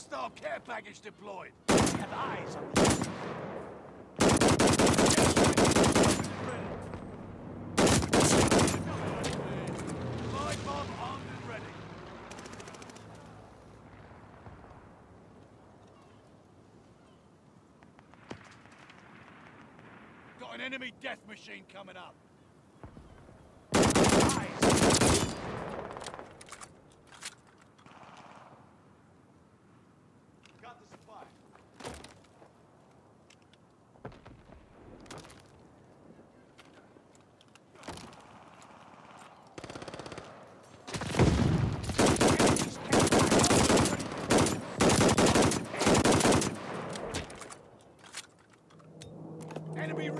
Hostile care package deployed. Have eyes on the. Got an enemy death machine coming up. eyes. Got the supply. Enemy recon on flyby. Team up.